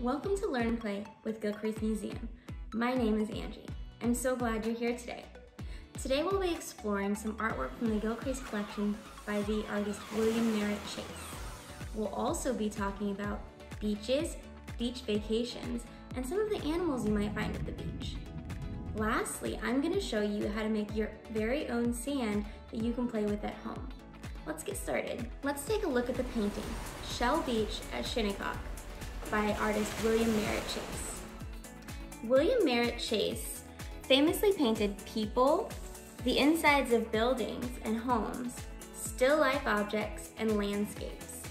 welcome to Learn and Play with Gilcrease Museum. My name is Angie. I'm so glad you're here today. Today we'll be exploring some artwork from the Gilcrease collection by the artist William Merritt Chase. We'll also be talking about beaches, beach vacations, and some of the animals you might find at the beach. Lastly, I'm going to show you how to make your very own sand that you can play with at home. Let's get started. Let's take a look at the painting, Shell Beach at Shinnecock by artist William Merritt Chase. William Merritt Chase famously painted people, the insides of buildings and homes, still life objects, and landscapes.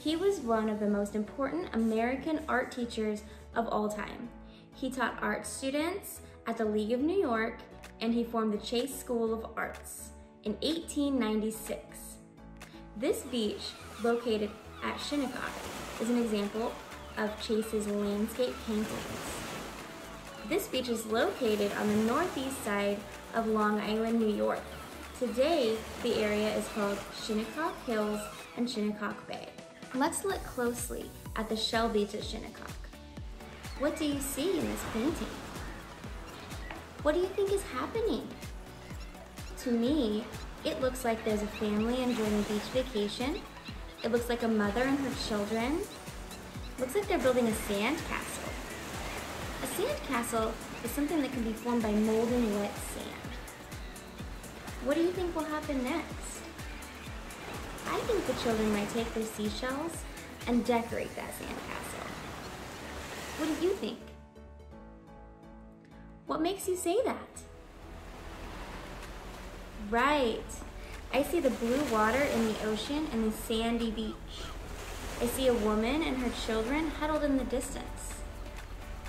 He was one of the most important American art teachers of all time. He taught art students at the League of New York and he formed the Chase School of Arts in 1896. This beach, located at Shinnecock, is an example of Chase's landscape paintings. This beach is located on the northeast side of Long Island, New York. Today, the area is called Shinnecock Hills and Shinnecock Bay. Let's look closely at the Shell Beach at Shinnecock. What do you see in this painting? What do you think is happening? To me, it looks like there's a family enjoying a beach vacation. It looks like a mother and her children Looks like they're building a sand castle. A sand castle is something that can be formed by molding wet sand. What do you think will happen next? I think the children might take their seashells and decorate that sand castle. What do you think? What makes you say that? Right. I see the blue water in the ocean and the sandy beach. I see a woman and her children huddled in the distance.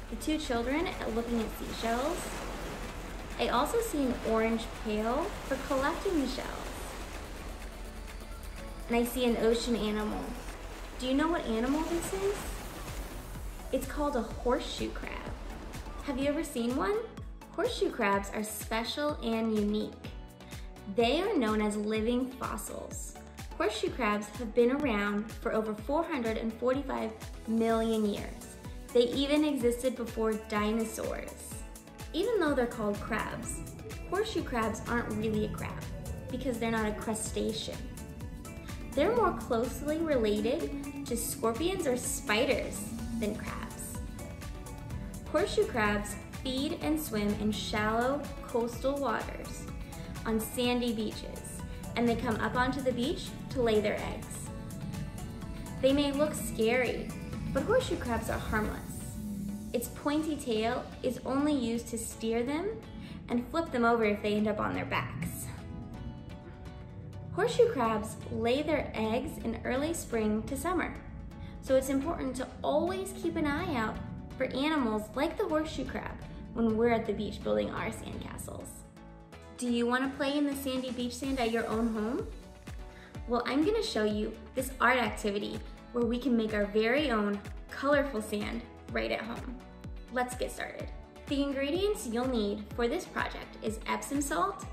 The two children looking at seashells. I also see an orange pail for collecting the shells. And I see an ocean animal. Do you know what animal this is? It's called a horseshoe crab. Have you ever seen one? Horseshoe crabs are special and unique. They are known as living fossils. Horseshoe crabs have been around for over 445 million years. They even existed before dinosaurs. Even though they're called crabs, horseshoe crabs aren't really a crab because they're not a crustacean. They're more closely related to scorpions or spiders than crabs. Horseshoe crabs feed and swim in shallow coastal waters on sandy beaches and they come up onto the beach to lay their eggs. They may look scary, but horseshoe crabs are harmless. Its pointy tail is only used to steer them and flip them over if they end up on their backs. Horseshoe crabs lay their eggs in early spring to summer, so it's important to always keep an eye out for animals like the horseshoe crab when we're at the beach building our sandcastles. Do you want to play in the sandy beach sand at your own home? Well, I'm going to show you this art activity where we can make our very own colorful sand right at home. Let's get started. The ingredients you'll need for this project is Epsom salt,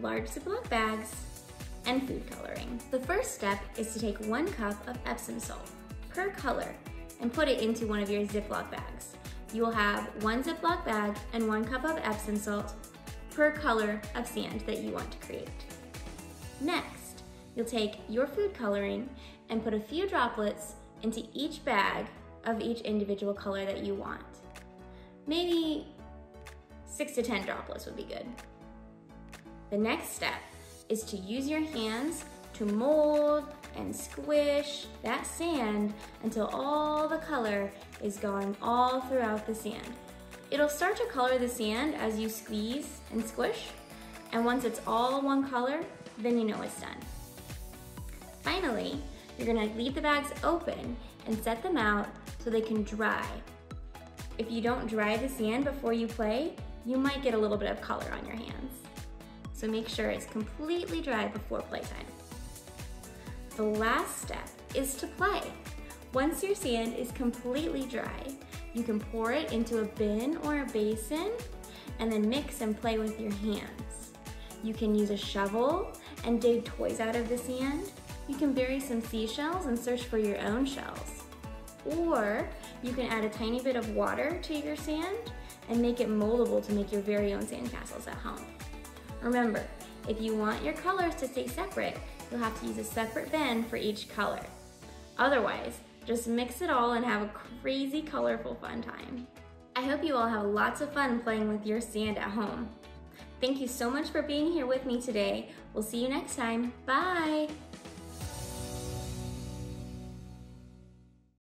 large Ziploc bags, and food coloring. The first step is to take one cup of Epsom salt per color and put it into one of your Ziploc bags. You will have one Ziploc bag and one cup of Epsom salt per color of sand that you want to create. Next, you'll take your food coloring and put a few droplets into each bag of each individual color that you want. Maybe six to 10 droplets would be good. The next step is to use your hands to mold and squish that sand until all the color is going all throughout the sand. It'll start to color the sand as you squeeze and squish, and once it's all one color, then you know it's done. Finally, you're gonna leave the bags open and set them out so they can dry. If you don't dry the sand before you play, you might get a little bit of color on your hands. So make sure it's completely dry before playtime. The last step is to play. Once your sand is completely dry, you can pour it into a bin or a basin and then mix and play with your hands. You can use a shovel and dig toys out of the sand. You can bury some seashells and search for your own shells. Or you can add a tiny bit of water to your sand and make it moldable to make your very own sandcastles at home. Remember, if you want your colors to stay separate, you'll have to use a separate bin for each color. Otherwise, just mix it all and have a crazy colorful fun time. I hope you all have lots of fun playing with your sand at home. Thank you so much for being here with me today. We'll see you next time. Bye!